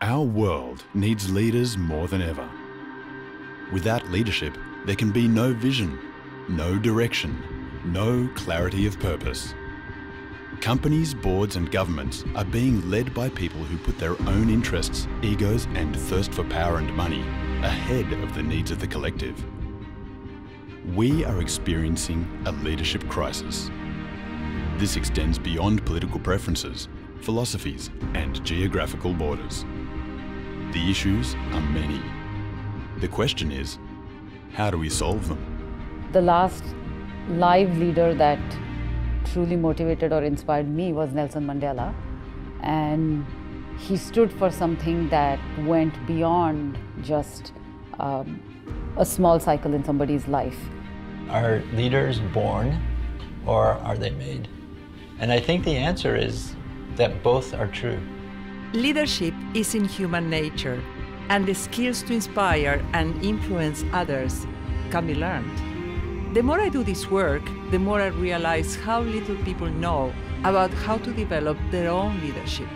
Our world needs leaders more than ever. Without leadership, there can be no vision, no direction, no clarity of purpose. Companies, boards and governments are being led by people who put their own interests, egos and thirst for power and money ahead of the needs of the collective. We are experiencing a leadership crisis. This extends beyond political preferences, philosophies and geographical borders. The issues are many. The question is, how do we solve them? The last live leader that truly motivated or inspired me was Nelson Mandela. And he stood for something that went beyond just um, a small cycle in somebody's life. Are leaders born or are they made? And I think the answer is that both are true. Leadership is in human nature, and the skills to inspire and influence others can be learned. The more I do this work, the more I realize how little people know about how to develop their own leadership.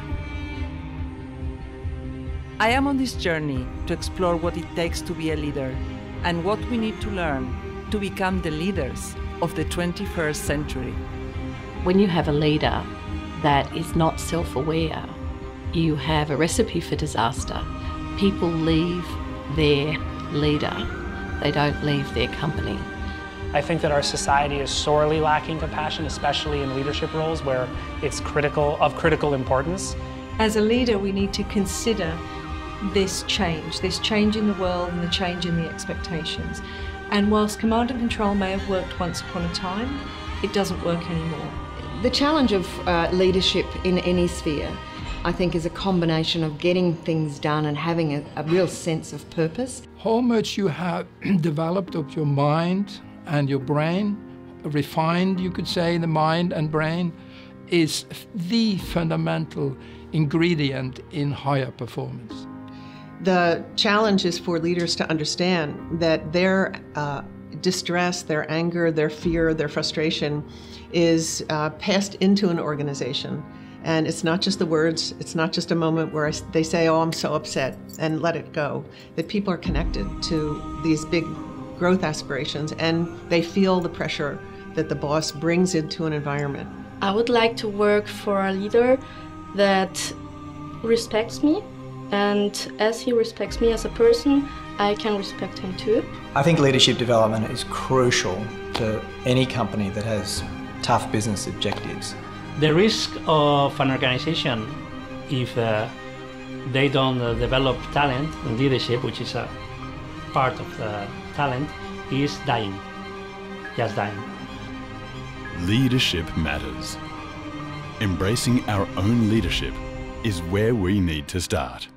I am on this journey to explore what it takes to be a leader and what we need to learn to become the leaders of the 21st century. When you have a leader that is not self aware, you have a recipe for disaster. People leave their leader, they don't leave their company. I think that our society is sorely lacking compassion, especially in leadership roles where it's critical of critical importance. As a leader, we need to consider this change, this change in the world and the change in the expectations. And whilst command and control may have worked once upon a time, it doesn't work anymore. The challenge of uh, leadership in any sphere, I think, is a combination of getting things done and having a, a real sense of purpose. How much you have developed of your mind and your brain, refined, you could say, the mind and brain, is the fundamental ingredient in higher performance. The challenge is for leaders to understand that their uh, distress, their anger, their fear, their frustration is uh, passed into an organization. And it's not just the words, it's not just a moment where they say, Oh, I'm so upset, and let it go. That people are connected to these big growth aspirations and they feel the pressure that the boss brings into an environment. I would like to work for a leader that respects me and as he respects me as a person, I can respect him too. I think leadership development is crucial to any company that has tough business objectives. The risk of an organization if uh, they don't uh, develop talent and leadership, which is a part of the talent, is dying. Just dying. Leadership matters. Embracing our own leadership is where we need to start.